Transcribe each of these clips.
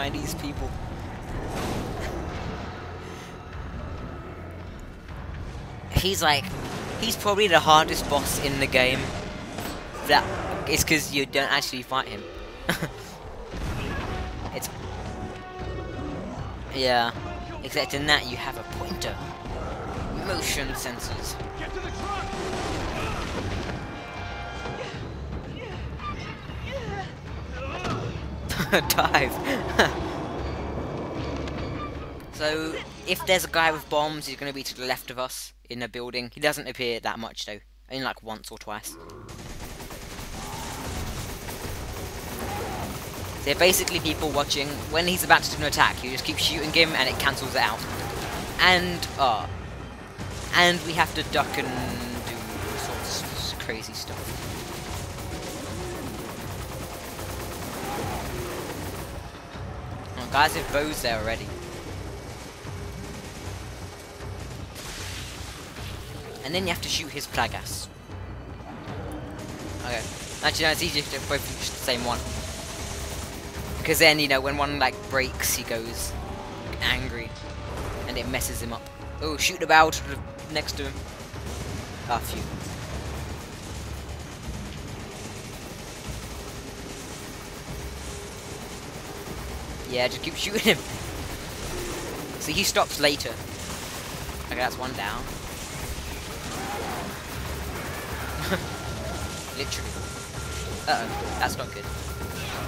Chinese people. He's like, he's probably the hardest boss in the game. That is because you don't actually fight him. it's yeah, except in that you have a pointer, motion sensors. Dive. so, if there's a guy with bombs, he's going to be to the left of us in a building. He doesn't appear that much though, only like once or twice. They're basically people watching. When he's about to do an attack, you just keep shooting him and it cancels it out. And, uh, and we have to duck and do all sorts of crazy stuff. Guys have bows there already. And then you have to shoot his plagas. Okay. Actually, no, it's easier to both use the same one. Because then, you know, when one, like, breaks, he goes angry. And it messes him up. Oh, shoot the bow to the next to him. Ah, phew. Yeah, just keep shooting him. See, he stops later. Okay, that's one down. Literally. Uh-oh, that's not good.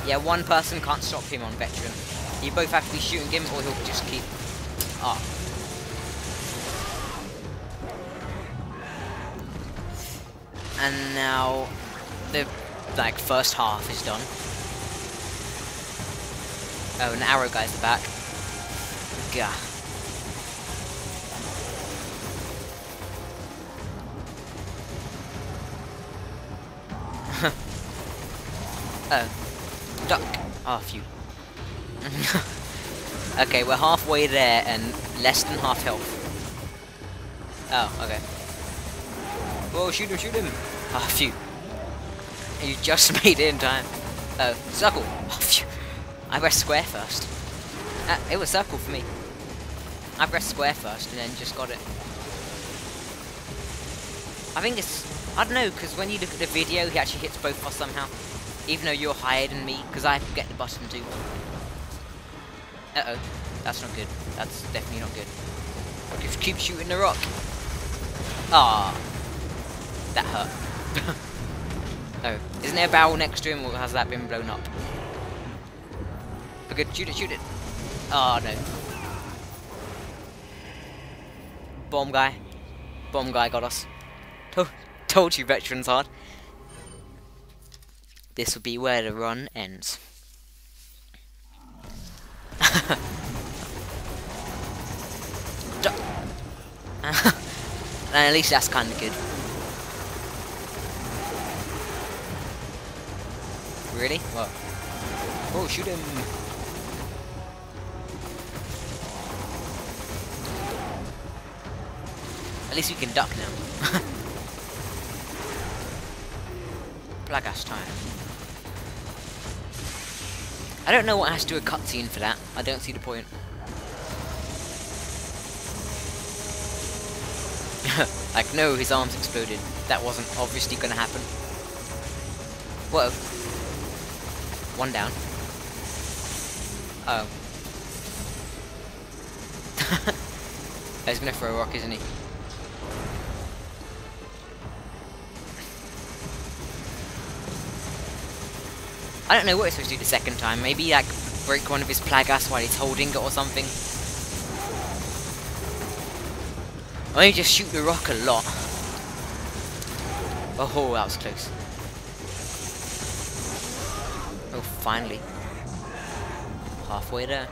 Yeah, one person can't stop him on veteran. You both have to be shooting him or he'll just keep... Ah. And now the like first half is done. Oh, an arrow guy's the back. Gah. oh. Duck. Oh, phew. okay, we're halfway there and less than half health. Oh, okay. Whoa, shoot him, shoot him! Oh, phew. You just made it in time. Oh, circle! Oh, phew. I pressed square first. Uh, it was circle for me. I pressed square first and then just got it. I think it's... I don't know, because when you look at the video, he actually hits both of us somehow. Even though you're higher than me, because I get the button too. Uh-oh. That's not good. That's definitely not good. Just keep shooting the rock. Ah, That hurt. oh. Isn't there a barrel next to him, or has that been blown up? Good. Shoot it, shoot it. Oh, no. Bomb guy. Bomb guy got us. To told you veterans hard. This will be where the run ends. at least that's kind of good. Really? What? Oh, shoot him! At least we can duck now. Plagas time. I don't know what has to do a cutscene for that. I don't see the point. like, no, his arms exploded. That wasn't obviously gonna happen. Whoa. One down. Oh. He's gonna throw a rock, isn't he? I don't know what he's supposed to do the second time. Maybe, like, break one of his plagas while he's holding it or something. Or maybe just shoot the rock a lot. Oh, that was close. Oh, finally. Halfway there.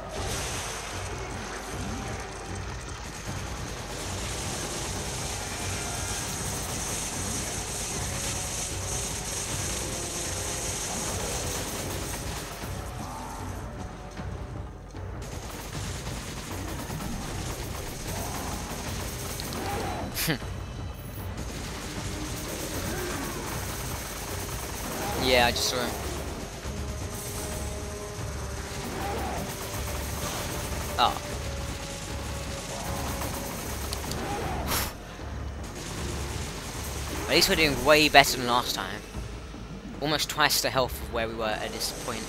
yeah, I just saw him. Oh. At least we're doing way better than last time. Almost twice the health of where we were at this point.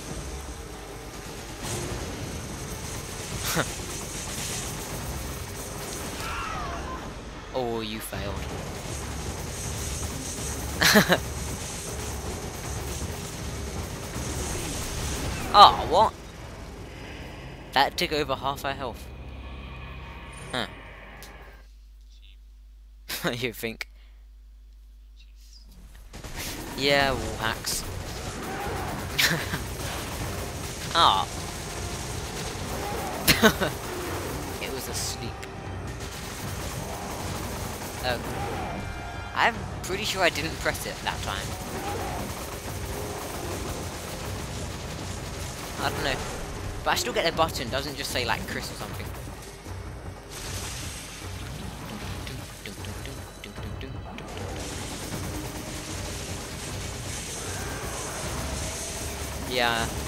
Oh, you failed. oh, what? That took over half our health. Huh. you think? Yeah, wall hacks. Ah. Oh. I'm pretty sure I didn't press it that time. I don't know. But I still get the button, doesn't just say like Chris or something. Yeah.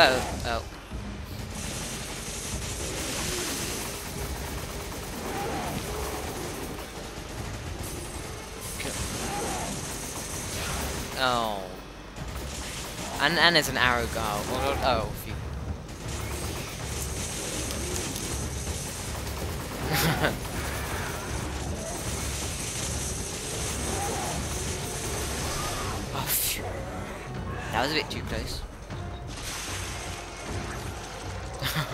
Oh, oh. Oh. And and there's an arrow go. Oh, oh oh. That was a bit too close.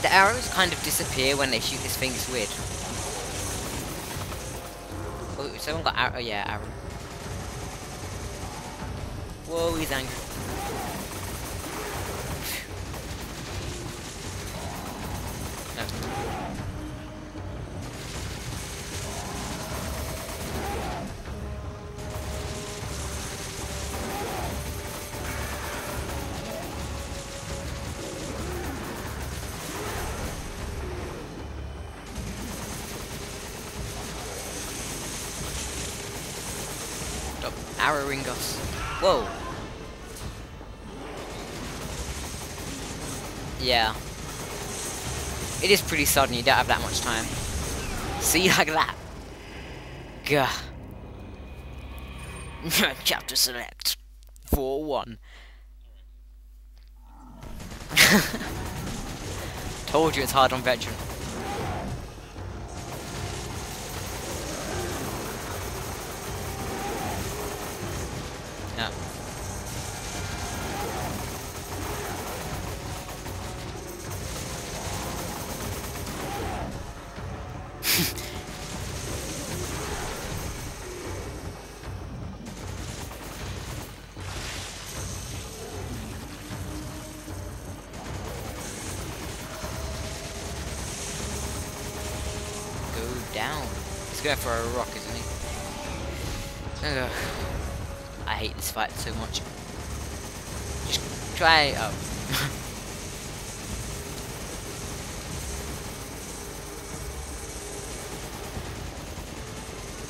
the arrows kind of disappear when they shoot this thing, it's weird. Oh, someone got arrow, oh, yeah, arrow. Whoa, he's angry. Arrowing. Whoa. Yeah. It is pretty sudden, you don't have that much time. See, like that. Gah. Chapter select. 4-1. Told you it's hard on veteran. Down. He's going for a rock, isn't he? Ugh. I hate this fight so much. Just try... Oh.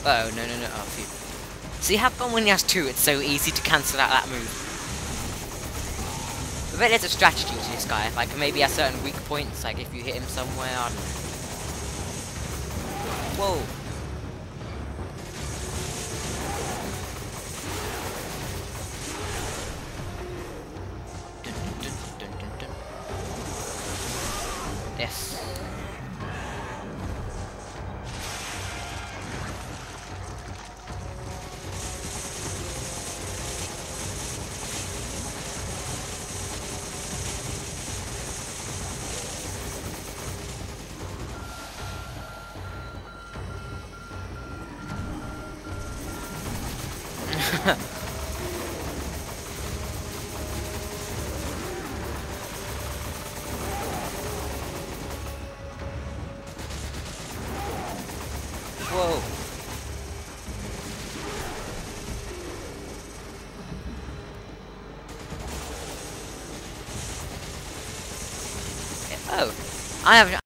oh, no, no, no. Oh, phew. See how come when he has two, it's so easy to cancel out that move? I bet there's a strategy to this guy. Like, maybe at certain weak points, like if you hit him somewhere, I don't know. Whoa. Yes. Whoa. Oh, I have